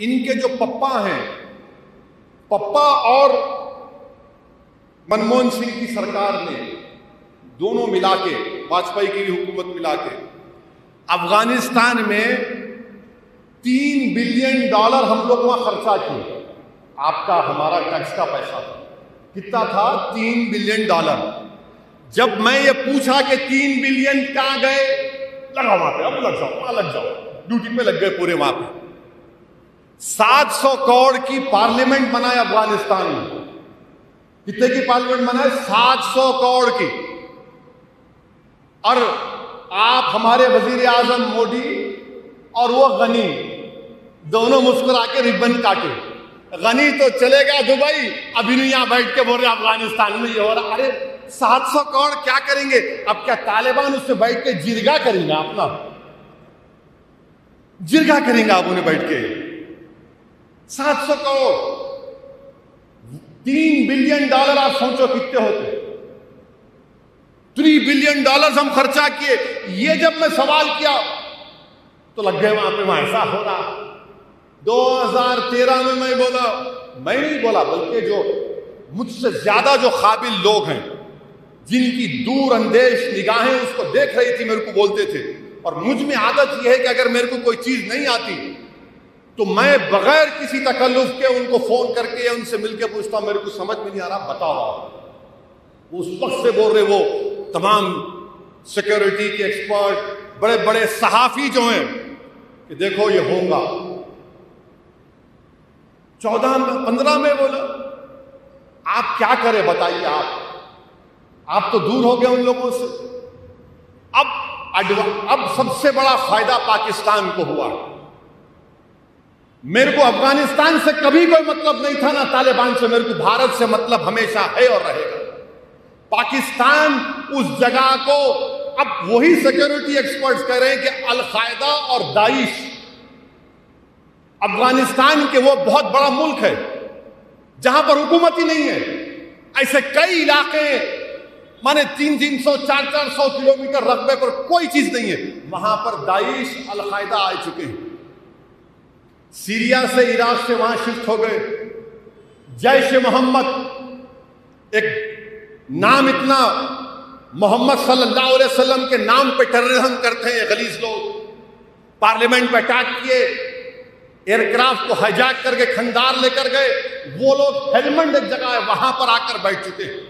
इनके जो पप्पा हैं, पप्पा और मनमोहन सिंह की सरकार ने दोनों मिला के वाजपेयी की भी हुकूमत मिला के अफ़गानिस्तान में तीन बिलियन डॉलर हम लोग वहाँ खर्चा किए। आपका, हमारा टैक्स का पैसा। कितना था? तीन बिलियन डॉलर। जब मैं ये पूछा कि तीन बिलियन कहाँ गए, लगा वहाँ पे, अब लग जाओ, वहाँ लग जाओ। ड्यूटी पे लग गए पूरे वहाँ पे। 700 करोड़ की पार्लियामेंट बनाए अफ़गानिस्तान में। कितने की पार्लियामेंट बनाए? 700 करोड़ की। और आप हमारे वज़ीर आज़म मोदी और वो गनी, दोनों मुस्कुरा के रिबन काटे। गनी तो चलेगा दुबई, अभी नहीं यहाँ बैठ के बोल रहे अफ़गानिस्तान में ये हो रहा। अरे 700 करोड़ क्या करेंगे? अब क्या तालिबान उससे बैठ के जिरगा करेंगे अपना? जिरगा करेंगे आप उन्हें बैठ के। 700 करोड़। तीन बिलियन डॉलर आप सोचो कितने होते थ्री बिलियन डॉलर हम खर्चा किए। ये जब मैं सवाल किया तो लग गए वहाँ पे वहाँ ऐसा हो रहा। 2013 में मैं बोला, मैं नहीं बोला, बल्कि जो मुझसे ज़्यादा जो काबिल लोग हैं, जिनकी दूर अंदेश निगाहें उसको देख रही थी, मेरे को बोलते थे। और मुझमें आदत यह है कि अगर मेरे को कोई चीज़ नहीं आती तो मैं बगैर किसी तकल्लुफ के उनको फ़ोन करके या उनसे मिलकर पूछता हूँ, मेरे को समझ में नहीं आ रहा, बताओ उस वक्त से बोल रहे, वो तमाम सिक्योरिटी के एक्सपर्ट बड़े बड़े सहाफी जो हैं, कि देखो ये होगा। चौदह में, पंद्रह में बोला, आप क्या करें बताइए आप। आप तो दूर हो गए उन लोगों से। अब अब सबसे बड़ा फ़ायदा पाकिस्तान को हुआ। मेरे को अफ़गानिस्तान से कभी कोई मतलब नहीं था, ना तालिबान से। मेरे को भारत से मतलब हमेशा है और रहेगा। पाकिस्तान उस जगह को अब वही सिक्योरिटी एक्सपर्ट्स कह रहे हैं कि अलकायदा और दाइश। अफ़गानिस्तान के वो बहुत बड़ा मुल्क है, जहाँ पर हुकूमत ही नहीं है। ऐसे कई इलाके माने तीन तीन सौ, चार चार सौ किलोमीटर रकबे पर कोई चीज़ नहीं है। वहाँ पर दाइश, अलकायदा आ चुके हैं। सीरिया से इराक से वहाँ शिफ्ट हो गए। जैश मोहम्मद, एक नाम इतना, मोहम्मद सल्लल्लाहु अलैहि वसल्लम के नाम पे टेररिज्म करते हैं गलीज लोग। पार्लियामेंट पे अटैक किए, एयरक्राफ्ट को हाईजैक करके खंडार लेकर गए। वो लोग हेलमेंड एक जगह है, वहाँ पर आकर बैठ चुके हैं।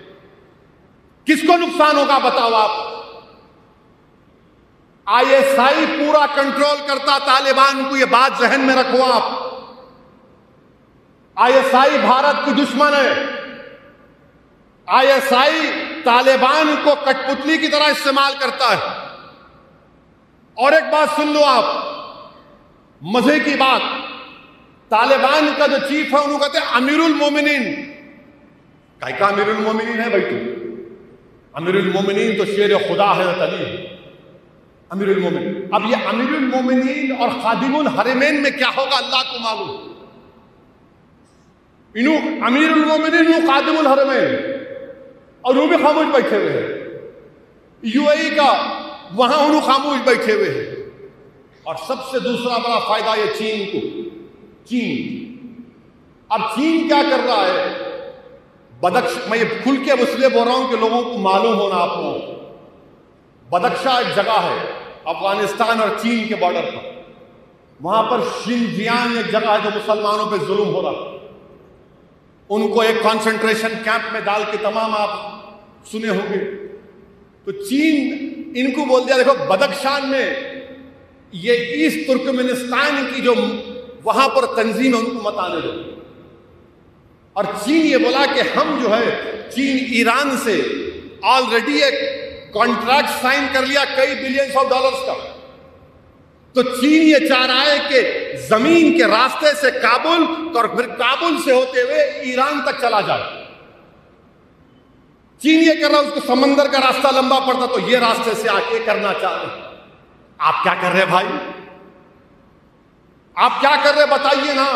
किसको नुकसान होगा बताओ आप? आईएसआई पूरा कंट्रोल करता, तालिबान को ये बात जहन में रखो आप। आईएसआई भारत की दुश्मन है। आईएसआई तालिबान को कठपुतली की तरह इस्तेमाल करता है। और एक बात सुन लो आप, मज़े की बात। तालिबान का जो चीफ है, उन्होंने कहते हैं अमीरुल मोमिनीन। काय का अमीरुल मोमिनीन है भाई तू? अमीरुल मोमिनीन तो शेर खुदा है। तली अमीरुल मोमिन। अब ये अमीरुल मोमिनीन और खादिमुल हरमैन में क्या होगा, अल्लाह को मालूम। इनू अमीरुल मोमिनीन खादिमुल हरमैन। और वो भी खामोश बैठे हुए हैं। यूएई का, वहाँ उन्होंने खामोश बैठे हुए हैं। और सबसे दूसरा बड़ा फ़ायदा ये चीन को। चीन। अब चीन क्या कर रहा है? बदक्ष मैं ये खुल के इसलिए बोल रहा हूँ कि लोगों को मालूम होना आप लोगों को। बदक्षा एक जगह है। अफ़गानिस्तान और चीन के बॉर्डर पर। वहाँ पर शिंजियांग एक जगह है जो मुसलमानों पे जुल्म हो रहा उनको एक कंसंट्रेशन कैंप में डाल के तमाम आप सुने होंगे। तो चीन इनको बोल दिया, देखो, बदख्शान में ये ईस्ट तुर्कमेनिस्तान की जो वहाँ पर तंजीम है, उनको मत आने दो। और चीन ये बोला कि हम जो है, चीन ईरान से ऑलरेडी एक कॉन्ट्रैक्ट साइन कर लिया कई बिलियंस ऑफ़ डॉलर्स का। तो चीन ये चाह रहा है कि ज़मीन के रास्ते से काबुल और फिर काबुल से होते हुए ईरान तक चला जाए। चीन ये कर रहा है, उसको समंदर का रास्ता लंबा पड़ता तो ये रास्ते से आके करना चाह रहे आप क्या कर रहे भाई? आप क्या कर रहे बताइए ना।